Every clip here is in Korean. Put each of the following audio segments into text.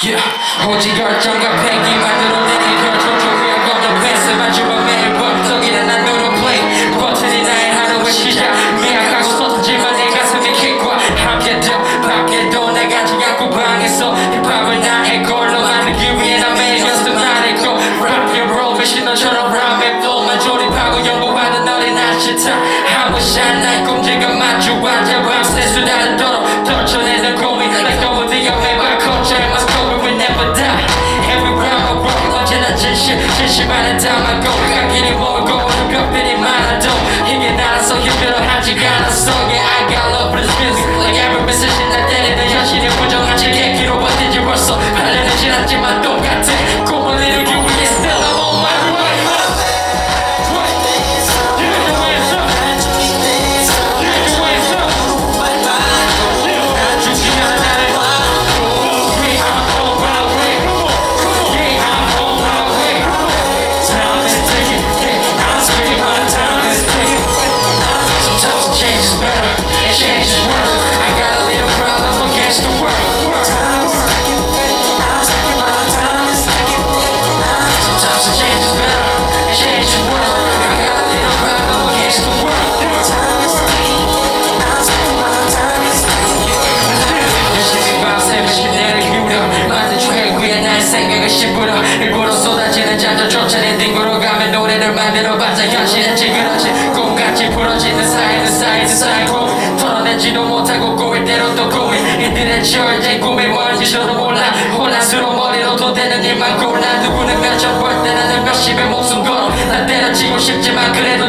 Yeah. 오직 열정과 패기 만들어내는 결정 조그만 거듭 패스 마지막 매일 법석이라 난 노력 play. 버튼이 나의 하루의 시작. 미약하고 서툴지만 내 가슴이 킥과 함께 더 밖에도 나가지 않고 방에서 힙합을 나의 걸로 만들기 위해 난 매일 연습 안 했고 and roll 미신너처럼 랩에 flow만 조립하고 연구하는 어린 아시타 한번 샷날 꿈질과 마주 앉아. 밤새 수다를 떨어. 떨쳐내는 고민 Like 실 진실만을 담아고 가기를 모으고 오는 벽들이 많아도 이게 나라서 힘들어 하지가 않았어 Yeah I got love for this music. Like every musician 날 때리는 현실을 부정하지. 얘기로 버티지 벌써. 8년은 지났지만 똑 생각을 씹으려 일부러 쏟아지는 잔절조차 내 딩구로 가면 노래를 만들어봤자 현실은 찌그러지 꿈같이 부러지는 사이는 사이는 쌓이고 털어내지도 못하고 꼬일 대로 또 꼬일. 이들의 절제 꿈이 뭔지도 몰라. 혼란스러운 머리로 도대는 일만 골라. 누구는 몇천벌 때 나는 몇십의 목숨 걸어. 나 때려치고 싶지만 그래도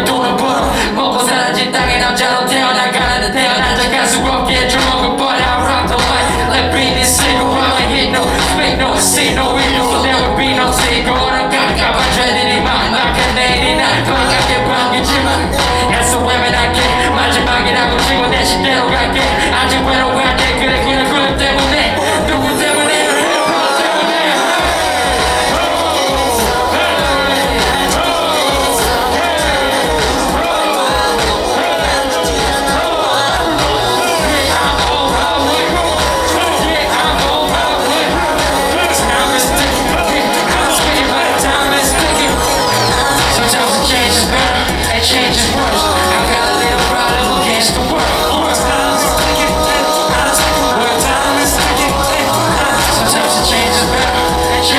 마지막이라고 치고 내